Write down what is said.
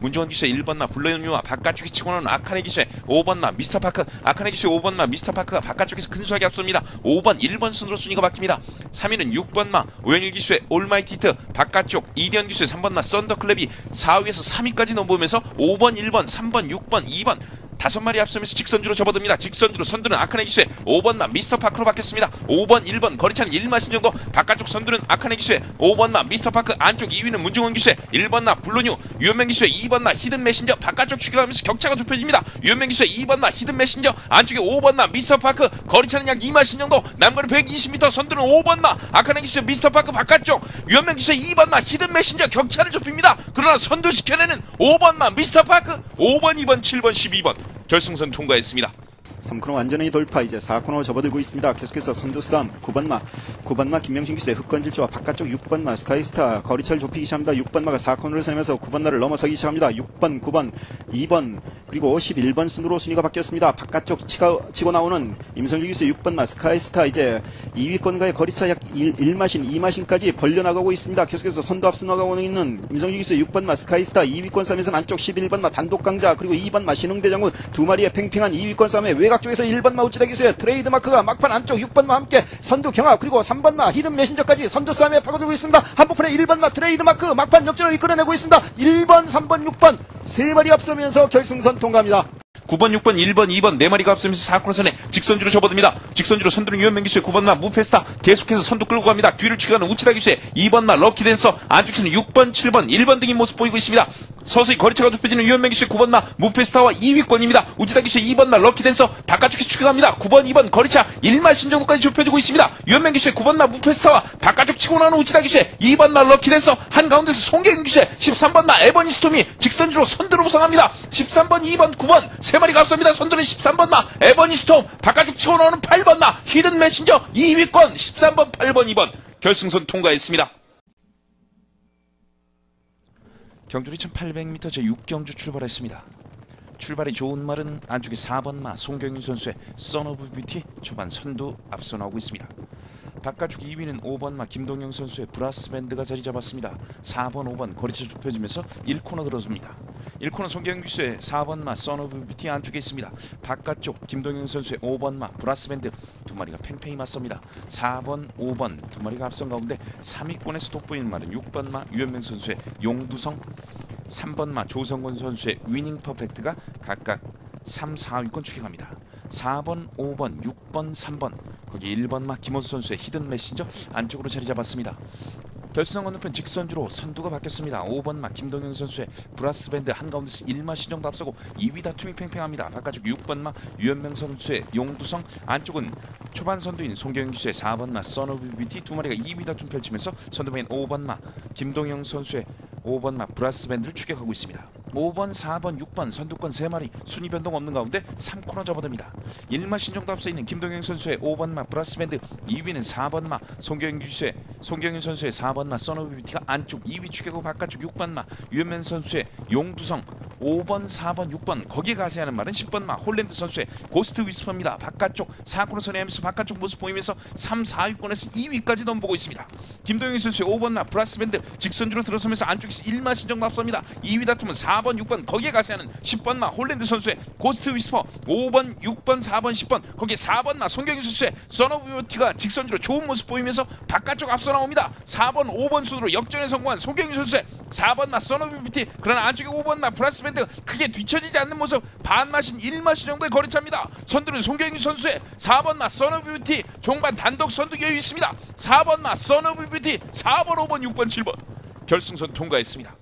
문정원 기수의 1번마 블루연유와 바깥쪽에 치고 나오는 아카네 기수의 5번마 미스터파크 아카네 기수의 5번마 미스터파크가 바깥쪽에서 근소하게 앞섭니다. 5번 1번 순으로 순위가 바뀝니다. 3위는 6번마 오영일 기수의 올마이티 히트 바깥쪽 이대현 기수의 3번마 썬더클랩이 4위에서 3위까지 넘보면서 5번 1번 3번 6번 2번 다섯 마리 앞서면서 직선주로 접어듭니다. 직선주로 선두는 아카네 기수의 5번마 미스터 파크로 바뀌었습니다. 5번, 1번 거리차는 1마신 정도. 바깥쪽 선두는 아카네 기수의 5번마 미스터 파크 안쪽 2위는 문중원 기수의 1번마 블루연유. 유현명 기수의 2번마 히든 메신저. 바깥쪽 추격하면서 격차가 좁혀집니다. 유현명 기수의 2번마 히든 메신저. 안쪽에 5번마 미스터 파크. 거리차는 약 2마신 정도. 남거리 120m 선두는 5번마 아카네 기수의 미스터 파크 바깥쪽. 유현명 기수의 2번마 히든 메신저. 격차를 좁힙니다. 그러나 선두 지켜내는 5번마 미스터 파크. 5번, 2번, 7번, 12번 결승선 통과했습니다. 3코너 완전히 돌파 이제 4코너 접어들고 있습니다. 계속해서 선두 싸움 9번마 9번마 김명신 기수의 흑건질조와 바깥쪽 6번마 스카이스타 거리차를 좁히기 시작합니다. 6번마가 4코너를 돌면서 9번마를 넘어서기 시작합니다. 6번 9번 2번 그리고 11번 순으로 순위가 바뀌었습니다. 바깥쪽 치가, 치고 나오는 임성규 기수의 6번마 스카이스타 이제 2위권과의 거리차 약 1, 1마신 2마신까지 벌려나가고 있습니다. 계속해서 선두 앞서 나가고 있는 임성규 기수의 6번 마 스카이스타 2위권 싸움에서는 안쪽 11번 마 단독 강자 그리고 2번 마 신흥대장군 두 마리의 팽팽한 2위권 싸움에 외곽 쪽에서 1번 마 우치다 기수의 트레이드 마크가 막판 안쪽 6번 마 함께 선두 경합 그리고 3번 마 히든 메신저까지 선두 싸움에 파고들고 있습니다. 한부분에 1번 마 트레이드 마크 막판 역전을 이끌어내고 있습니다. 1번, 3번, 6번 세 마리 앞서면서 결승선 통과합니다. 9번, 6번, 1번, 2번 네 마리가 앞서면서 4코너 선회 직선주로 접어듭니다. 직선주로 선두는 유현명 기수의 9번마 무페스타 계속해서 선두 끌고 갑니다. 뒤를 추격하는 우치다 기수의 2번마 럭키댄서 안쪽에서는 6번, 7번, 1번 등인 모습 보이고 있습니다. 서서히 거리차가 좁혀지는 유현명 기수의 9번 마 무페스타와 2위권입니다. 우치다 기수의 2번 마 럭키댄서 바깥쪽에서 추격합니다. 9번, 2번 거리차 1마신 정도까지 좁혀지고 있습니다. 유현명 기수의 9번 마 무페스타와 바깥쪽 치고 나오는 우치다 기수의 2번 마 럭키댄서 한가운데서 송계경 기수의 13번 마 에버니 스톰이 직선주로 선두로 부상합니다. 13번, 2번, 9번 세 마리가 앞섭니다. 선두는 13번 마 에버니 스톰 바깥쪽 치고 나오는 8번 마 히든 메신저 2위권 13번, 8번, 2번 결승선 통과했습니다. 경주리 1800m 제6경주 출발했습니다. 출발이 좋은 말은 안쪽에 4번 마 송경윤 선수의 썬오브 뷰티 초반 선두 앞서 나오고 있습니다. 바깥쪽 2위는 5번 마 김동영 선수의 브라스 밴드가 자리 잡았습니다. 4번, 5번 거리차 좁혀지면서 1코너 들어섭니다. 1코너 송경윤 기수의 4번마 썬오브 뷰티 안쪽에 있습니다. 바깥쪽 김동영 선수의 5번 마 브라스 밴드 두 마리가 팽팽히 맞섭니다. 4번, 5번 두 마리가 앞선 가운데 3위권에서 돋보이는 말은 6번 마 유현명 선수의 용두성 3번 마 조성권 선수의 위닝 퍼펙트가 각각 3, 4위권 추격합니다. 4번, 5번, 6번, 3번 거기 1번 마 김원수 선수의 히든 메신저 안쪽으로 자리 잡았습니다. 결승 건너편 직선주로 선두가 바뀌었습니다. 5번마 김동영 선수의 브라스 밴드 한가운데서 1마신 정도 앞서고 2위 다툼이 팽팽합니다. 바깥쪽 6번 마 유현명 선수의 용두성 안쪽은 초반 선두인 송경윤 기수의 4번 마 썬오브 뷰티 두 마리가 2위 다툼 펼치면서 선두인 5번 마 김동영 선수의 5번 마 브라스 밴드를 추격하고 있습니다. 5번, 4번, 6번 선두권 3마리 순위 변동 없는 가운데 3코너 접어듭니다. 1마신 정도 앞서 있는 김동영 선수의 5번마 브라스 밴드 2위는 4번마 송경윤 기수의 송경윤 선수의 4번마 썬오브 뷰티가 안쪽 2위 추격하고 바깥쪽 6번마 유현명 선수의 용두성 5번, 4번, 6번 거기에 가세하는 말은 10번 마 홀랜드 선수의 고스트 위스퍼입니다. 바깥쪽 4코너 선회하면서 바깥쪽 모습 보이면서 3, 4위권에서 2위까지 넘보고 있습니다. 김동영 선수의 5번 마 브라스 밴드 직선주로 들어서면서 안쪽에서 1마신 정도 앞섭니다. 2위 다툼은 4번, 6번 거기에 가세하는 10번 마 홀랜드 선수의 고스트 위스퍼 5번, 6번, 4번, 10번 거기에 4번 마 송경윤 선수의 썬오브 뷰티가 직선주로 좋은 모습 보이면서 바깥쪽 앞서 나옵니다. 4번, 5번 순으로 역전에 성공한 송경윤 선수의 4번마 썬오브 뷰티 그러나 안쪽에 5번 마 브라스 밴드 크게 뒤처지지 않는 모습 반마신 1마신 정도의 거리차입니다. 선두는 송경윤 선수의 4번마 썬오브 뷰티 종반 단독 선두 여유 있습니다. 4번마 썬오브 뷰티 4번, 5번, 6번, 7번 결승선 통과했습니다.